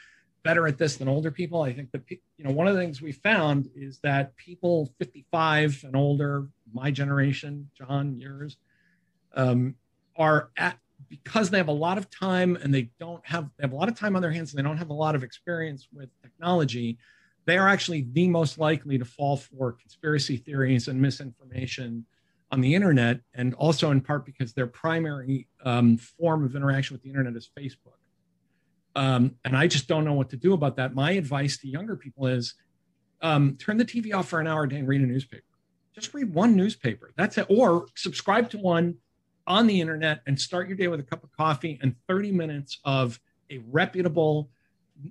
better at this than older people. I think that, you know, one of the things we found is that people 55 and older, my generation, John, yours, um, are at, because they have a lot of time and they don't have, they have a lot of time on their hands and they don't have a lot of experience with technology, they are actually the most likely to fall for conspiracy theories and misinformation on the internet, and also in part because their primary um, form of interaction with the internet is Facebook. Um, and I just don't know what to do about that. My advice to younger people is um, turn the TV off for an hour a day and read a newspaper. Just read one newspaper. That's it. Or subscribe to one on the internet and start your day with a cup of coffee and 30 minutes of a reputable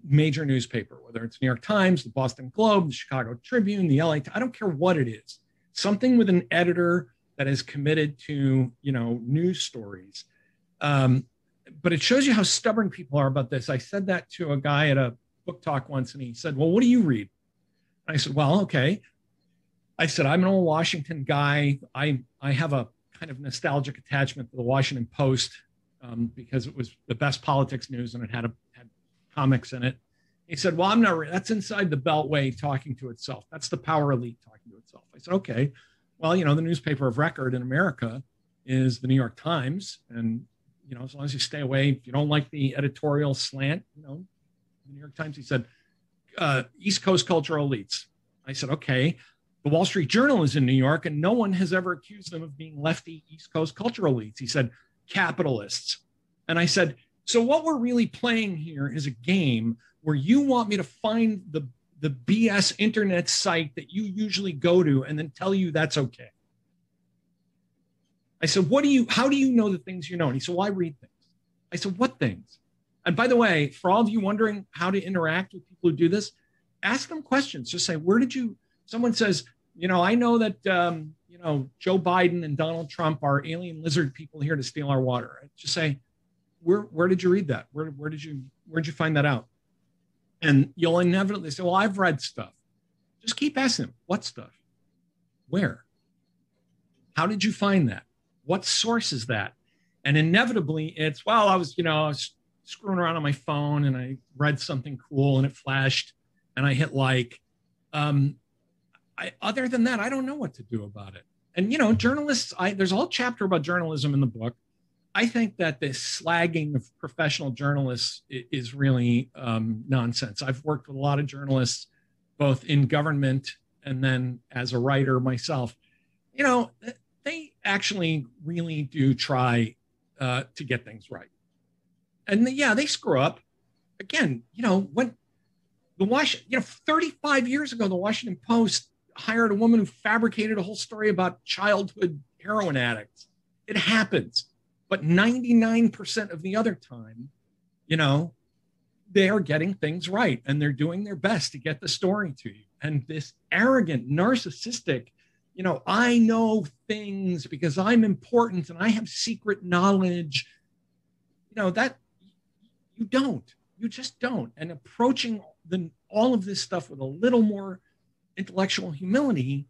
major newspaper, whether it's New York Times, the Boston Globe, the Chicago Tribune, the LA. I don't care what it is. Something with an editor that is committed to you know news stories um, but it shows you how stubborn people are about this i said that to a guy at a book talk once and he said well what do you read and i said well okay I said, I'm an old Washington guy. I, I have a kind of nostalgic attachment to the Washington Post um, because it was the best politics news and it had, a, had comics in it. He said, Well, I'm not, re- that's inside the Beltway talking to itself. That's the power elite talking to itself. I said, Okay. Well, you know, the newspaper of record in America is the New York Times. And, you know, as long as you stay away, if you don't like the editorial slant, you know, the New York Times, he said, uh, East Coast cultural elites. I said, Okay. The Wall Street Journal is in New York, and no one has ever accused them of being lefty East Coast cultural elites. He said, capitalists. And I said, so what we're really playing here is a game where you want me to find the the BS internet site that you usually go to and then tell you that's okay. I said, what do you, how do you know the things you know? And he said, well, I read things. I said, what things? And by the way, for all of you wondering how to interact with people who do this, ask them questions. Just say, where did you, someone says, you know, I know that, um, you know, Joe Biden and Donald Trump are alien lizard people here to steal our water. Just say, where, where did you read that? Where, where did you, where did you find that out? And you'll inevitably say, well, I've read stuff. Just keep asking them, what stuff? Where? How did you find that? What source is that? And inevitably it's, well, I was, you know, I was screwing around on my phone and I read something cool and it flashed and I hit like. Um, I, other than that, I don't know what to do about it. And you know, journalists, I, there's a whole chapter about journalism in the book. I think that this slagging of professional journalists is really um, nonsense. I've worked with a lot of journalists, both in government and then as a writer myself. You know, actually really do try uh, to get things right. And yeah, they screw up. Again, you know, when the Washington, you know, 35 years ago, the Washington Post hired a woman who fabricated a whole story about childhood heroin addicts. It happens. But 99% of the other time, you know, they are getting things right and they're doing their best to get the story to you. And this arrogant, narcissistic, you know, I know things because I'm important and I have secret knowledge. You know, that you don't. You just don't. And approaching the, all of this stuff with a little more intellectual humility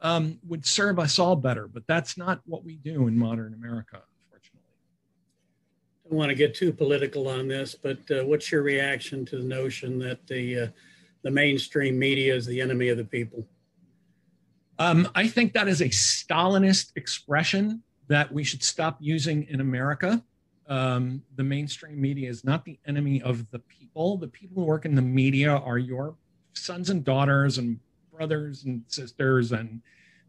um, would serve us all better. But that's not what we do in modern America, unfortunately. I don't want to get too political on this, but uh, what's your reaction to the notion that the uh, the mainstream media is the enemy of the people? Um, I think that is a Stalinist expression that we should stop using in America. Um, the mainstream media is not the enemy of the people. The people who work in the media are your sons and daughters and brothers and sisters and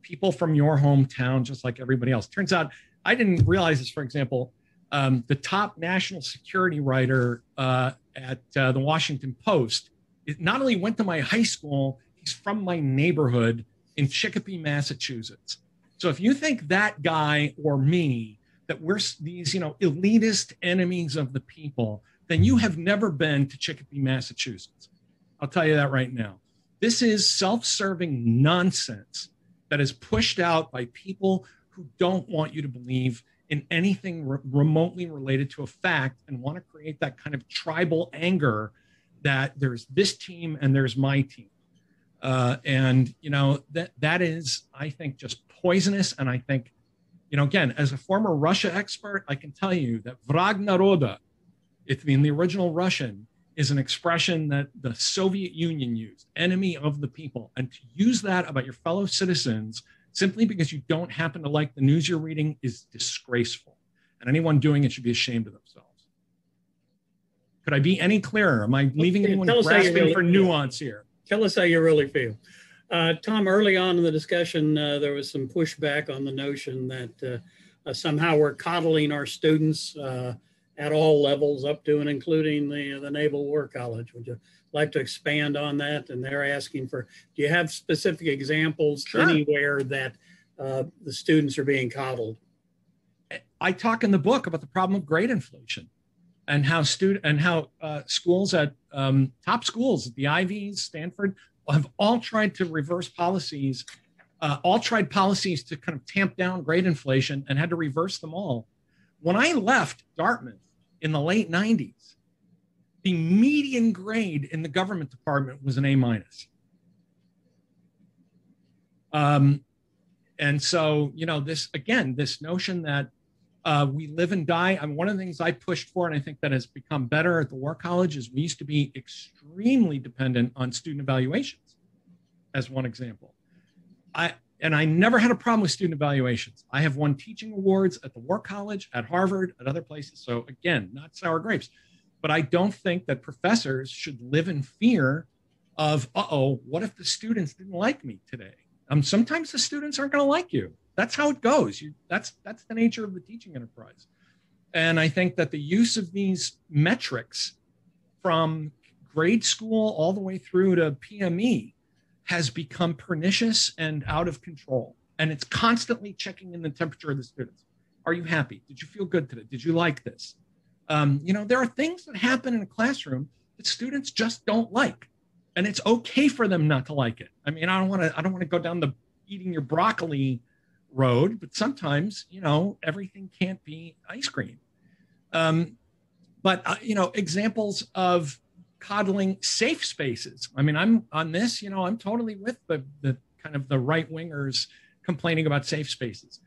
people from your hometown, just like everybody else. Turns out I didn't realize this, for example, um, the top national security writer uh, at uh, the Washington Post it not only went to my high school, he's from my neighborhood in Chicopee, Massachusetts. So if you think that guy or me, that we're these, you know, elitist enemies of the people, then you have never been to Chicopee, Massachusetts. I'll tell you that right now. This is self serving nonsense that is pushed out by people who don't want you to believe in anything re- remotely related to a fact and want to create that kind of tribal anger that there's this team and there's my team. Uh, and, you know, that, that is, I think, just poisonous. And I think, you know, again, as a former Russia expert, I can tell you that vrag naroda, if in the original Russian, is an expression that the Soviet Union used, enemy of the people. And to use that about your fellow citizens simply because you don't happen to like the news you're reading is disgraceful. And anyone doing it should be ashamed of themselves. Could I be any clearer? Am I leaving anyone grasping for nuance here? Tell us how you really feel. Uh, Tom, early on in the discussion, uh, there was some pushback on the notion that uh, somehow we're coddling our students uh, at all levels, up to and including the the Naval War College. Would you like to expand on that? And they're asking for, do you have specific examples sure. anywhere that uh, the students are being coddled? I talk in the book about the problem of grade inflation and how student and how uh, schools at um, top schools the Ivies, Stanford, have all tried to reverse policies, uh, all tried policies to kind of tamp down grade inflation and had to reverse them all. When I left Dartmouth, in the late 90s, the median grade in the government department was an A minus. Um, and so, you know, this again, this notion that uh, we live and die. I mean, one of the things I pushed for, and I think that has become better at the War College, is we used to be extremely dependent on student evaluations, as one example. I and I never had a problem with student evaluations. I have won teaching awards at the War College, at Harvard, at other places. So again, not sour grapes. But I don't think that professors should live in fear of, uh oh, what if the students didn't like me today? Um, sometimes the students aren't going to like you. That's how it goes. You, that's that's the nature of the teaching enterprise. And I think that the use of these metrics from grade school all the way through to PME has become pernicious and out of control. And it's constantly checking in the temperature of the students. Are you happy? Did you feel good today? Did you like this? Um, you know, there are things that happen in a classroom that students just don't like and it's okay for them not to like it. I mean, I don't want to I don't want to go down the eating your broccoli road, but sometimes you know everything can't be ice cream. Um, but uh, you know, examples of coddling safe spaces. I mean, I'm on this. You know, I'm totally with the the kind of the right wingers complaining about safe spaces.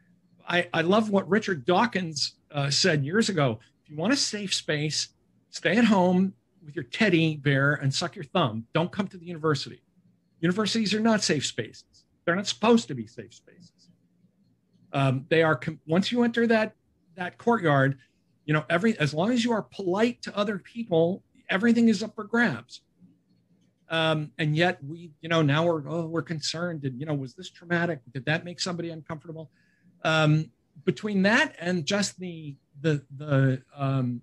I, I love what Richard Dawkins uh, said years ago. If you want a safe space, stay at home, with your teddy bear and suck your thumb. Don't come to the university. Universities are not safe spaces. They're not supposed to be safe spaces. Um, they are once you enter that that courtyard, you know every as long as you are polite to other people, everything is up for grabs. Um, and yet we, you know, now we're oh, we're concerned. And you know, was this traumatic? Did that make somebody uncomfortable? Um, between that and just the the the um,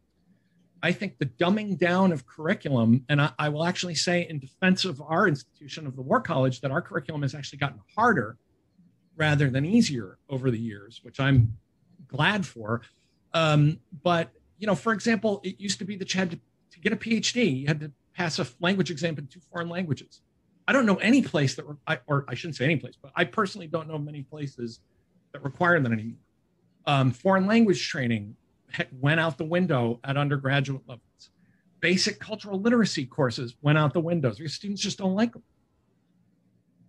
I think the dumbing down of curriculum, and I, I, will actually say in defense of our institution of the War College, that our curriculum has actually gotten harder rather than easier over the years, which I'm glad for. Um, but, you know, for example, it used to be that you had to, to get a PhD, you had to pass a language exam in two foreign languages. I don't know any place that, re- or I shouldn't say any place, but I personally don't know many places that require that anymore. Um, foreign language training went out the window at undergraduate levels. Basic cultural literacy courses went out the windows because students just don't like them.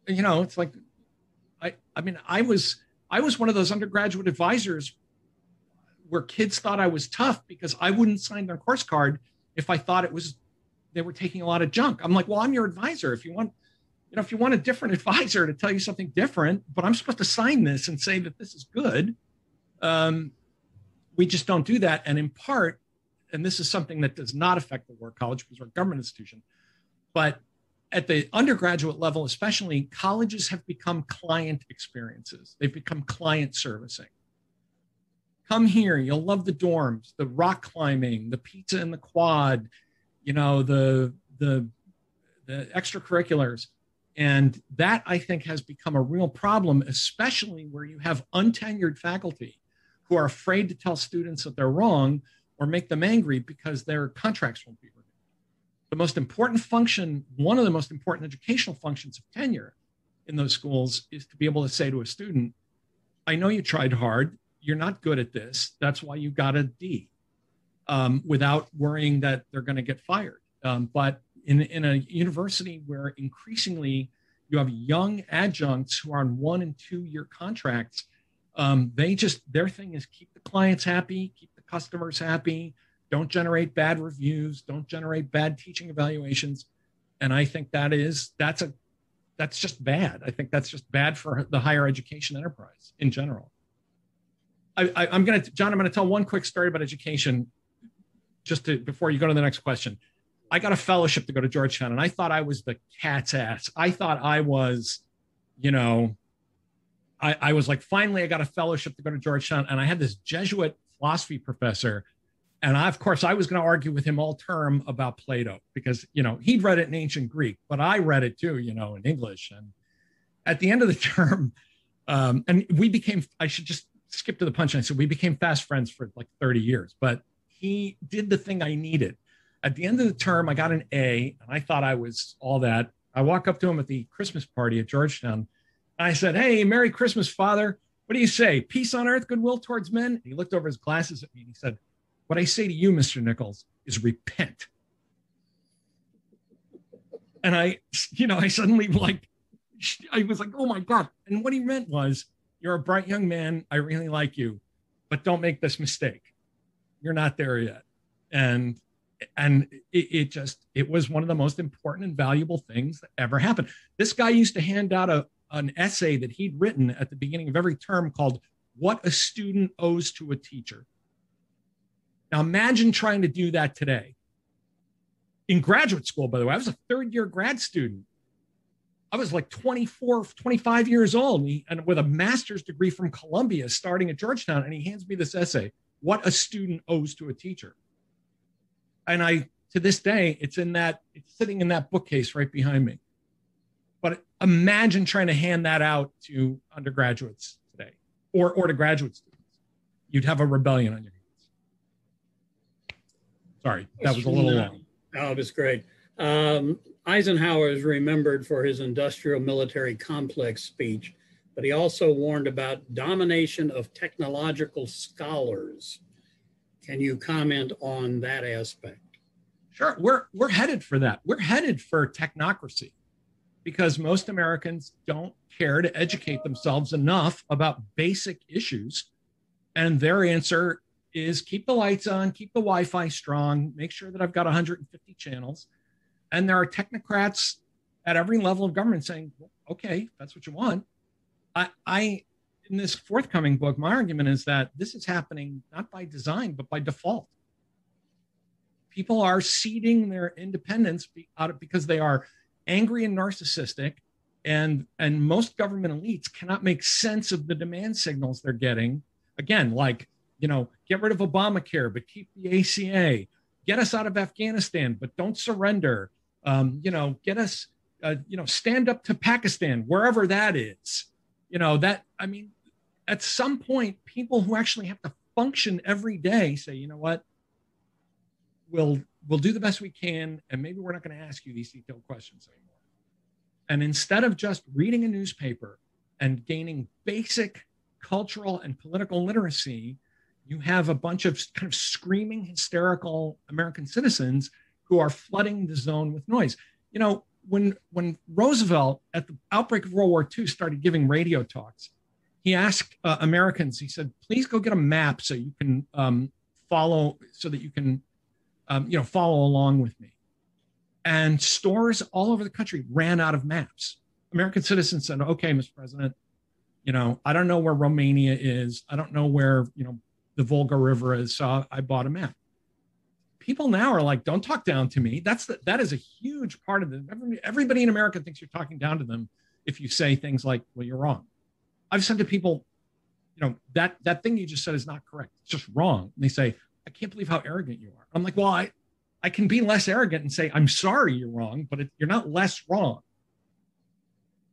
You know, it's like, I, I mean, I was, I was one of those undergraduate advisors where kids thought I was tough because I wouldn't sign their course card if I thought it was, they were taking a lot of junk. I'm like, well, I'm your advisor. If you want, you know, if you want a different advisor to tell you something different, but I'm supposed to sign this and say that this is good. Um, we just don't do that. And in part, and this is something that does not affect the War College because we're a government institution, but at the undergraduate level, especially, colleges have become client experiences. They've become client servicing. Come here, you'll love the dorms, the rock climbing, the pizza in the quad, you know, the the the extracurriculars. And that I think has become a real problem, especially where you have untenured faculty who are afraid to tell students that they're wrong or make them angry because their contracts won't be. The most important function, one of the most important educational functions of tenure in those schools is to be able to say to a student, I know you tried hard. You're not good at this. That's why you got a D um, without worrying that they're going to get fired. Um, but in, in a university where increasingly you have young adjuncts who are on one and two year contracts um, they just their thing is keep the clients happy, keep the customers happy, don't generate bad reviews, don't generate bad teaching evaluations, and I think that is that's a that's just bad. I think that's just bad for the higher education enterprise in general. I, am going to, John, I'm going to tell one quick story about education just to, before you go to the next question. I got a fellowship to go to Georgetown and I thought I was the cat's ass. I thought I was, you know, I, I was like, finally, I got a fellowship to go to Georgetown, and I had this Jesuit philosophy professor, and I, of course, I was going to argue with him all term about Plato because you know he'd read it in ancient Greek, but I read it too, you know, in English. And at the end of the term, um, and we became. I should just skip to the punchline. So we became fast friends for like 30 years, but he did the thing I needed. At the end of the term, I got an A, and I thought I was all that. I walk up to him at the Christmas party at Georgetown I said, Hey, Merry Christmas, Father. What do you say? Peace on earth, goodwill towards men? And he looked over his glasses at me and he said, What I say to you, Mr. Nichols, is repent. And I, you know, I suddenly like I was like, oh my God. And what he meant was, you're a bright young man. I really like you, but don't make this mistake. You're not there yet. And and it, it, just it was one of the most important and valuable things that ever happened. This guy used to hand out a an essay that he'd written at the beginning of every term called "What a Student Owes to a Teacher." Now imagine trying to do that today. In graduate school, by the way, I was a third year grad student. I was like 24, 25 years old and, with a master's degree from Columbia starting at Georgetown. And he hands me this essay, What a Student Owes to a Teacher and I to this day, it's in that it's sitting in that bookcase right behind me. But imagine trying to hand that out to undergraduates today, or or to graduate students. You'd have a rebellion on your hands. Sorry, that was a little long. Oh, that's great. Um, Eisenhower is remembered for his industrial military complex speech, but he also warned about domination of technological scholars. Can you comment on that aspect? Sure, we're we're headed for that. We're headed for technocracy because most Americans don't care to educate themselves enough about basic issues. And their answer is keep the lights on, keep the Wi-Fi strong, make sure that I've got 150 channels. And there are technocrats at every level of government saying, okay, that's what you want. I, I in this forthcoming book, my argument is that this is happening not by design, but by default. People are ceding their independence out of, because they are angry and narcissistic, and and most government elites cannot make sense of the demand signals they're getting. Again, like you know, get rid of Obamacare, but keep the ACA. Get us out of Afghanistan, but don't surrender. Um, you know, get us, uh, you know, stand up to Pakistan, wherever that is. You know, that, I mean, at some point, people who actually have to function every day say, you know what, we'll we'll do the best we can, and maybe we're not going to ask you these detailed questions anymore. And instead of just reading a newspaper and gaining basic cultural and political literacy, you have a bunch of kind of screaming, hysterical American citizens who are flooding the zone with noise. You know, when when Roosevelt at the outbreak of World War II started giving radio talks, he asked uh, Americans, he said, please go get a map so you can um, follow, so that you can, um, you know, follow along with me. And stores all over the country ran out of maps. American citizens said, okay, Mr. President, you know, I don't know where Romania is. I don't know where, you know, the Volga River is. So I bought a map. People now are like, don't talk down to me. That's the, that is a huge part of the, everybody in America thinks you're talking down to them if you say things like, well, you're wrong. I've said to people, you know, that that thing you just said is not correct. It's just wrong. And they say, I can't believe how arrogant you are. I'm like, well, I I can be less arrogant and say, I'm sorry you're wrong, but it, you're not less wrong.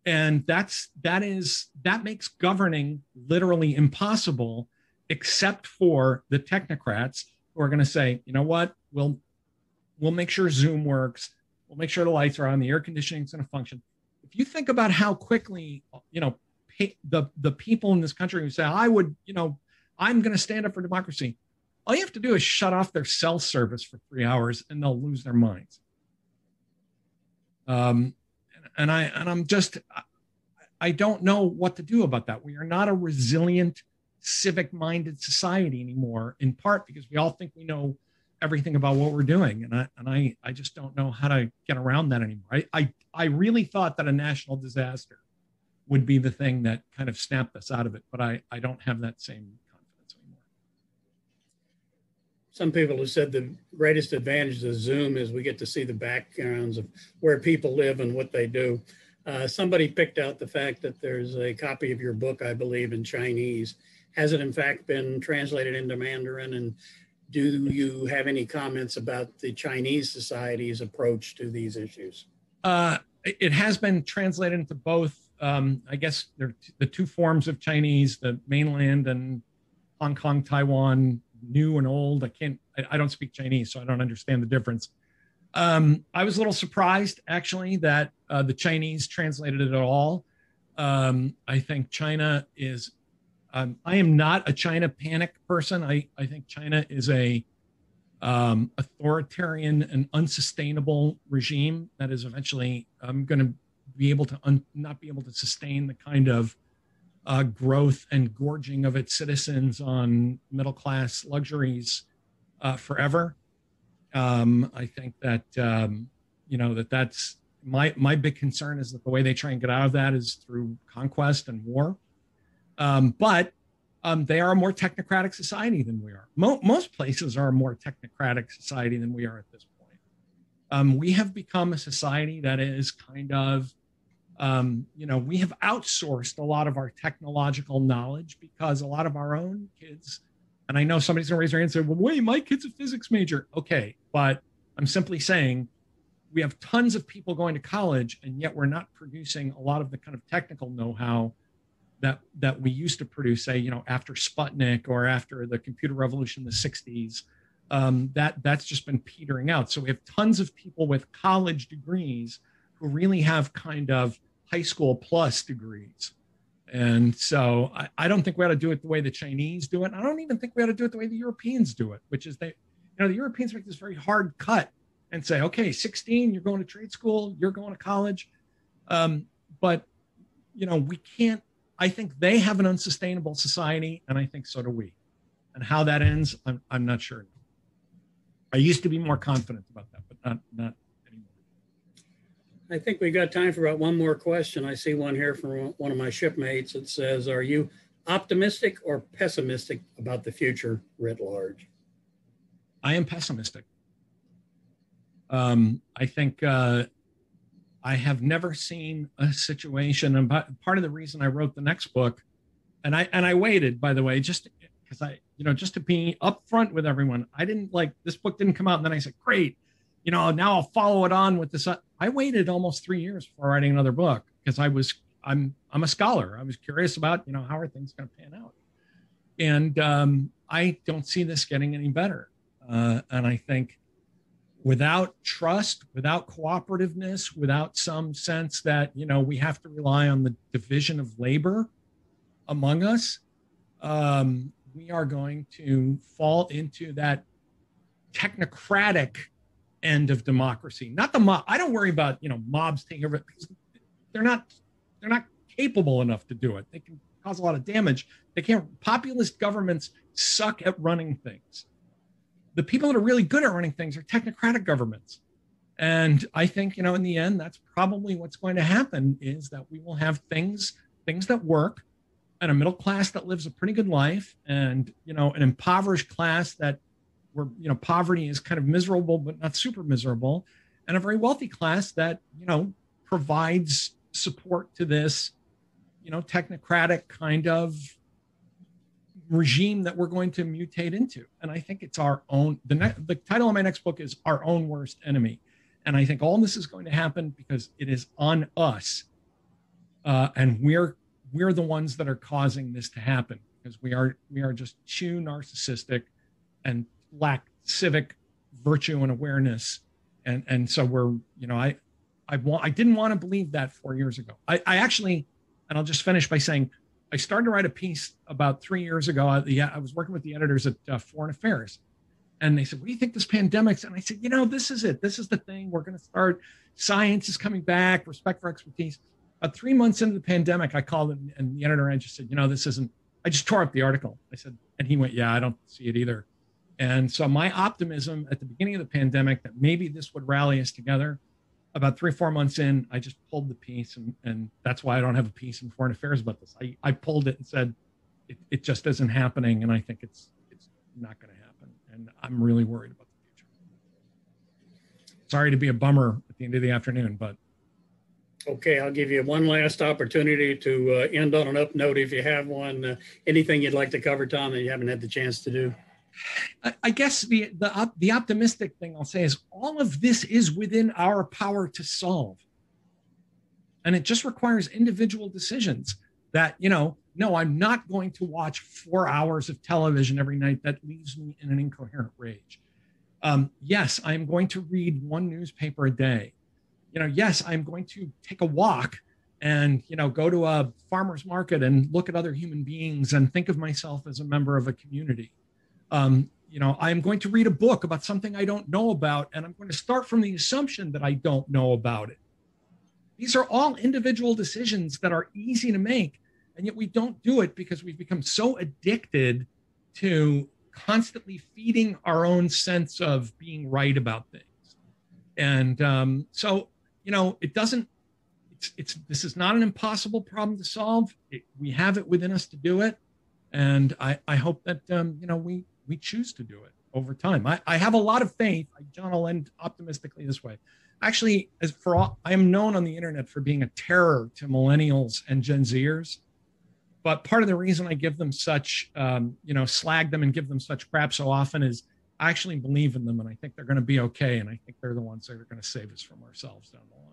And that's that is that makes governing literally impossible, except for the technocrats who are going to say, you know what, we'll we'll make sure Zoom works, we'll make sure the lights are on, the air conditioning is going to function. If you think about how quickly, you know, the the people in this country who say I would, you know, I'm going to stand up for democracy. All you have to do is shut off their cell service for three hours, and they'll lose their minds. Um, and I and I'm just I don't know what to do about that. We are not a resilient, civic-minded society anymore. In part because we all think we know everything about what we're doing, and I and I I just don't know how to get around that anymore. I I, I really thought that a national disaster would be the thing that kind of snapped us out of it. But I, I don't have that same confidence anymore. Some people have said the greatest advantage of Zoom is we get to see the backgrounds of where people live and what they do. Uh, somebody picked out the fact that there's a copy of your book, I believe, in Chinese. Has it in fact been translated into Mandarin? And do you have any comments about the Chinese society's approach to these issues? Uh, it has been translated into both um, I guess the two forms of Chinese, the mainland and Hong Kong, Taiwan, new and old. I can't, I, I don't speak Chinese, so I don't understand the difference. Um, I was a little surprised actually that uh, the Chinese translated it at all. Um, I think China is, um, I am not a China panic person. I, I think China is a um, authoritarian and unsustainable regime that is eventually um, going to be able to un, not be able to sustain the kind of uh, growth and gorging of its citizens on middle class luxuries uh, forever. Um, I think that um, you know that that's my my big concern is that the way they try and get out of that is through conquest and war. Um, but um, they are a more technocratic society than we are. Mo- most places are a more technocratic society than we are at this point. Um, we have become a society that is kind of um, you know, we have outsourced a lot of our technological knowledge because a lot of our own kids, and I know somebody's gonna raise their hand and say, well, wait, my kid's a physics major. Okay, but I'm simply saying we have tons of people going to college, and yet we're not producing a lot of the kind of technical know-how that that we used to produce, say, you know, after Sputnik or after the computer revolution in the 60s. Um, that that's just been petering out. So we have tons of people with college degrees who really have kind of high school plus degrees. And so I, I, don't think we ought to do it the way the Chinese do it. I don't even think we ought to do it the way the Europeans do it, which is they, you know, the Europeans make this very hard cut and say, okay, 16, you're going to trade school, you're going to college. Um, but, you know, we can't, I think they have an unsustainable society, and I think so do we. And how that ends, I'm, I'm not sure. I used to be more confident about that, but not, not I think we've got time for about one more question. I see one here from one of my shipmates. It says, Are you optimistic or pessimistic about the future writ large? I am pessimistic. Um, I think uh, I have never seen a situation, and part of the reason I wrote the next book, and I and I waited, by the way, just because I, you know, just to be upfront with everyone. I didn't like this book didn't come out, and then I said, "Great, you know, now I'll follow it on with this. I waited almost three years before writing another book because I was I'm I'm a scholar. I was curious about you know how are things going to pan out, and um, I don't see this getting any better. Uh, and I think without trust, without cooperativeness, without some sense that you know we have to rely on the division of labor among us, um, we are going to fall into that technocratic end of democracy, not the mob. I don't worry about you know mobs taking over. They're not they're not capable enough to do it. They can cause a lot of damage. They can't. Populist governments suck at running things. The people that are really good at running things are technocratic governments. And I think, you know, in the end, that's probably what's going to happen is that we will have things, things that work, and a middle class that lives a pretty good life, and you know, an impoverished class that where you know poverty is kind of miserable but not super miserable and a very wealthy class that you know provides support to this you know technocratic kind of regime that we're going to mutate into and i think it's our own the, ne- the title of my next book is our own worst enemy and i think all this is going to happen because it is on us uh, and we're we're the ones that are causing this to happen because we are we are just too narcissistic and lack civic virtue and awareness. And and so we're, you know, I I want I didn't want to believe that four years ago. I, I actually, and I'll just finish by saying I started to write a piece about three years ago. I, yeah, I was working with the editors at uh, Foreign Affairs, and they said, "What do you think this pandemic's?" And I said, "You know, this is it. This is the thing. We're going to start. Science is coming back. Respect for expertise." About three months into the pandemic, I called him, and the editor and just said, "You know, this isn't." I just tore up the article. I said, and he went, "Yeah, I don't see it either." And so my optimism at the beginning of the pandemic that maybe this would rally us together, about three, or four months in, I just pulled the piece and, and that's why I don't have a piece in foreign affairs about this. I, I pulled it and said, it, it just isn't happening. And I think it's, it's not going to happen. And I'm really worried about the future. Sorry to be a bummer at the end of the afternoon, but. Okay, I'll give you one last opportunity to uh, end on an up note if you have one. Uh, anything you'd like to cover, Tom, that you haven't had the chance to do? I guess the the the optimistic thing I'll say is all of this is within our power to solve, and it just requires individual decisions. That you know, no, I'm not going to watch four hours of television every night. That leaves me in an incoherent rage. Um, yes, I'm going to read one newspaper a day. You know, yes, I'm going to take a walk and you know go to a farmer's market and look at other human beings and think of myself as a member of a community um, you know, I'm going to read a book about something I don't know about, and I'm going to start from the assumption that I don't know about it. These are all individual decisions that are easy to make. And yet we don't do it because we've become so addicted to constantly feeding our own sense of being right about things. And um, so, you know, it doesn't, it's, it's, this is not an impossible problem to solve. It, we have it within us to do it. And I, I hope that, um, you know, we, we choose to do it over time. I, I have a lot of faith. John I'll end optimistically this way. Actually, as for all, I am known on the internet for being a terror to millennials and Gen Zers. But part of the reason I give them such, um, you know, slag them and give them such crap so often is I actually believe in them and I think they're going to be okay. And I think they're the ones that are going to save us from ourselves down the line.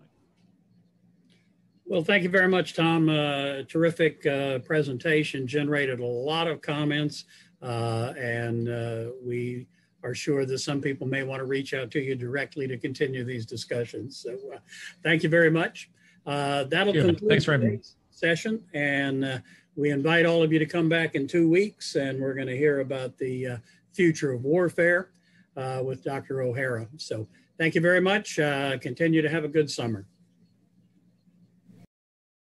Well, thank you very much, Tom. Uh, terrific uh, presentation, generated a lot of comments, and uh, we are sure that some people may want to reach out to you directly to continue these discussions. So, uh, thank you very much. Uh, that'll Yeah, conclude thanks for having me. today's session, and we invite all of you to come back in two weeks, and we're going to hear about the future of warfare with Dr. O'Hara. So, thank you very much. continue to have a good summer.